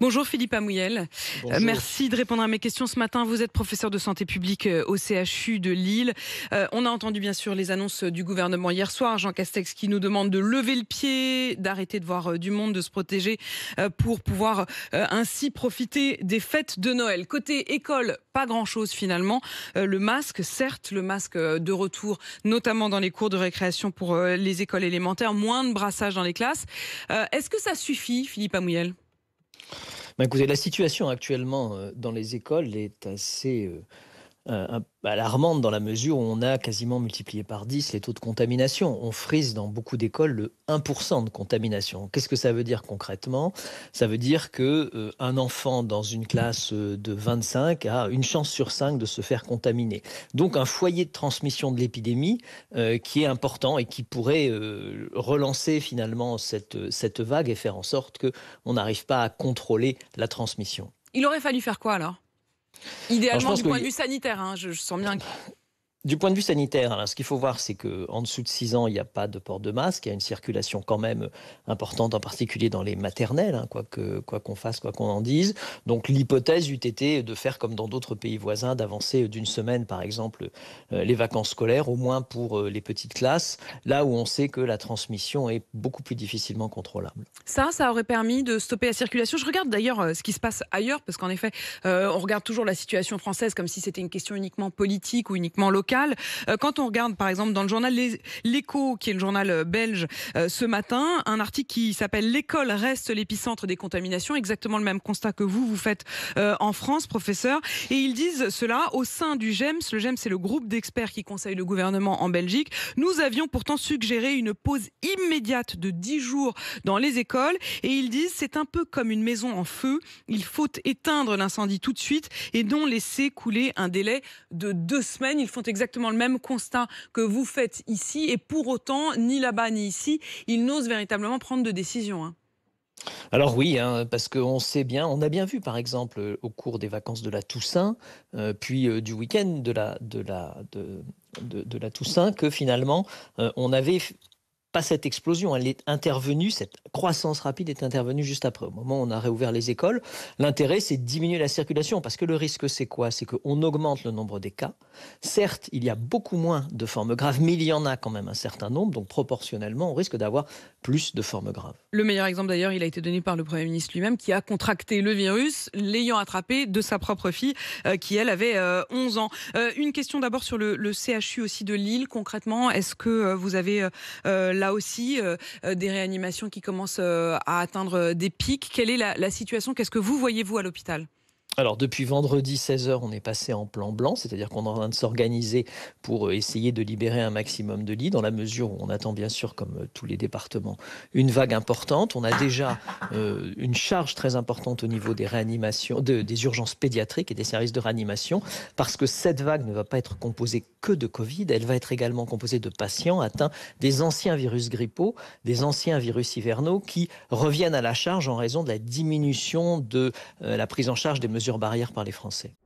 Bonjour Philippe Amouyel. Euh, merci de répondre à mes questions ce matin. Vous êtes professeur de santé publique euh, au CHU de Lille. Euh, on a entendu bien sûr les annonces du gouvernement hier soir. Jean Castex qui nous demande de lever le pied, d'arrêter de voir du monde, de se protéger pour pouvoir ainsi profiter des fêtes de Noël. Côté école, pas grand-chose finalement. le masque, certes, le masque de retour, notamment dans les cours de récréation pour les écoles élémentaires, moins de brassage dans les classes. Est-ce que ça suffit, Philippe Amouyel écoutez, la situation actuellement euh, dans les écoles est assez euh, euh, alarmante dans la mesure où on a quasiment multiplié par 10 les taux de contamination. On frise dans beaucoup d'écoles le 1% de contamination. Qu'est-ce que ça veut dire concrètement? Ça veut dire que euh, un enfant dans une classe euh, de 25 a une chance sur 5 de se faire contaminer. Donc un foyer de transmission de l'épidémie qui est important et qui pourrait relancer finalement cette, cette vague et faire en sorte qu'on n'arrive pas à contrôler la transmission. Il aurait fallu faire quoi alors? Idéalement, du point de vue sanitaire, hein, je, je, sens bien que du point de vue sanitaire, ce qu'il faut voir, c'est qu'en dessous de 6 ans, il n'y a pas de port de masque. Il y a une circulation quand même importante, en particulier dans les maternelles, hein, quoi qu'on quoi qu'on fasse, quoi qu'on en dise. Donc l'hypothèse eût été de faire comme dans d'autres pays voisins, d'avancer d'une semaine, par exemple, euh, les vacances scolaires, au moins pour euh, les petites classes, là où on sait que la transmission est beaucoup plus difficilement contrôlable. Ça, ça aurait permis de stopper la circulation. Je regarde d'ailleurs euh, ce qui se passe ailleurs, parce qu'en effet, on regarde toujours la situation française comme si c'était une question uniquement politique ou uniquement locale. Euh, quand on regarde par exemple dans le journal L'Écho, qui est le journal euh, belge, euh, ce matin, un article qui s'appelle L'école reste l'épicentre des contaminations, exactement le même constat que vous, vous faites en France, professeur. Et ils disent cela au sein du GEMS. Le GEMS, c'est le groupe d'experts qui conseille le gouvernement en Belgique. Nous avions pourtant suggéré une pause immédiate de 10 jours dans les écoles. Et ils disent c'est un peu comme une maison en feu. Il faut éteindre l'incendie tout de suite et non laisser couler un délai de deux semaines. Ils font le même constat que vous faites ici. Et pour autant, ni là-bas ni ici, ils n'osent véritablement prendre de décision. Hein. Alors oui, hein, parce qu'on sait bien, on a bien vu par exemple euh, au cours des vacances de la Toussaint, euh, puis euh, du week-end de la, de, la, de, la Toussaint, que finalement on avait cette explosion, elle est intervenue, cette croissance rapide est intervenue juste après, au moment où on a réouvert les écoles. L'intérêt, c'est de diminuer la circulation, parce que le risque, c'est quoi? C'est qu'on augmente le nombre des cas. Certes, il y a beaucoup moins de formes graves, mais il y en a quand même un certain nombre, donc proportionnellement, on risque d'avoir plus de formes graves. Le meilleur exemple, d'ailleurs, il a été donné par le Premier ministre lui-même, qui a contracté le virus, l'ayant attrapé de sa propre fille, euh, qui, elle, avait 11 euh, ans. Euh, une question d'abord sur le, le, CHU aussi de Lille, concrètement, est-ce que vous avez aussi euh, euh, des réanimations qui commencent euh, à atteindre des pics. Quelle est la, situation? Qu'est-ce que vous voyez, vous, à l'hôpital? Alors depuis vendredi 16h, on est passé en plan blanc, c'est-à-dire qu'on est en train de s'organiser pour essayer de libérer un maximum de lits, dans la mesure où on attend bien sûr, comme tous les départements, une vague importante. On a déjà une charge très importante au niveau des réanimations, des urgences pédiatriques et des services de réanimation, parce que cette vague ne va pas être composée que de Covid, elle va être également composée de patients atteints des anciens virus grippaux, des anciens virus hivernaux qui reviennent à la charge en raison de la diminution de euh, la prise en charge des mesures barrières par les Français.